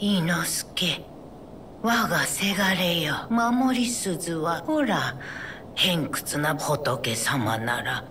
伊之助我がせがれよ。守り鈴はほら偏屈な仏様なら。